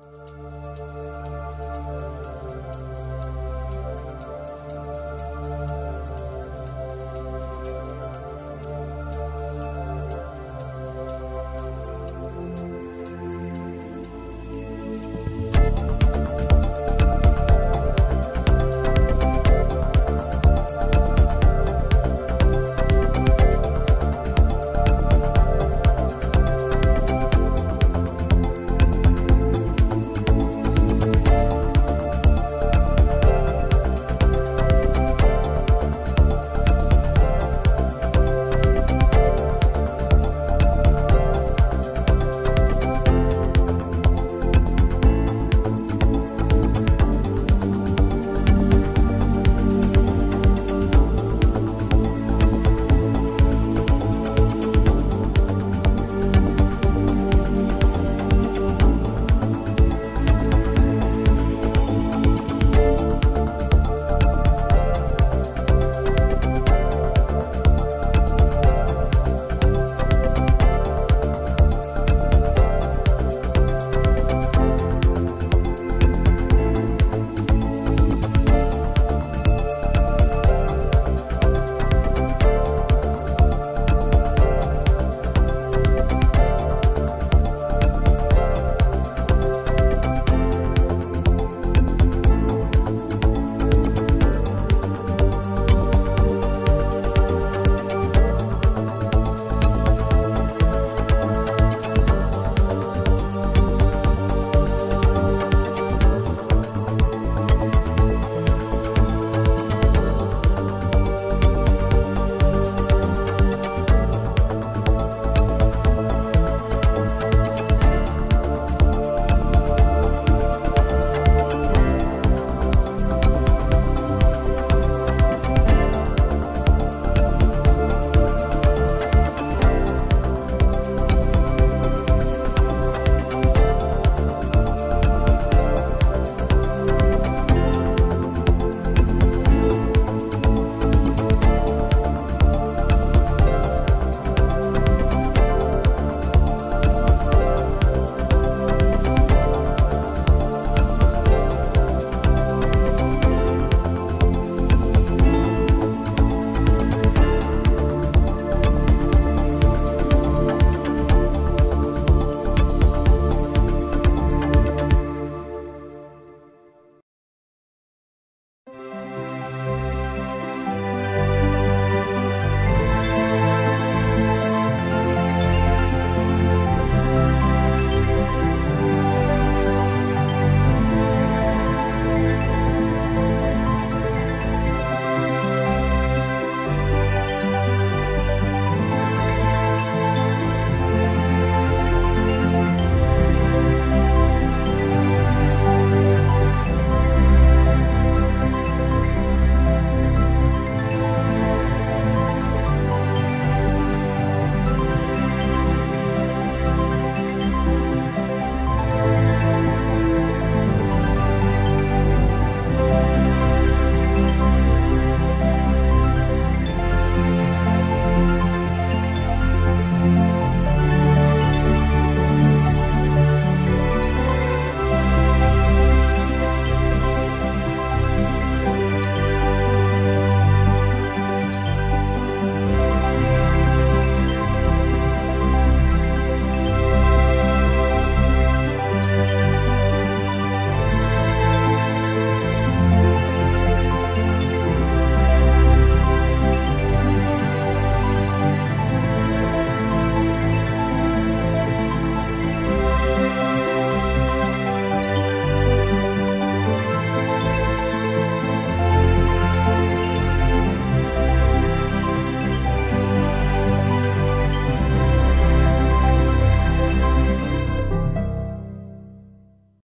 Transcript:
Música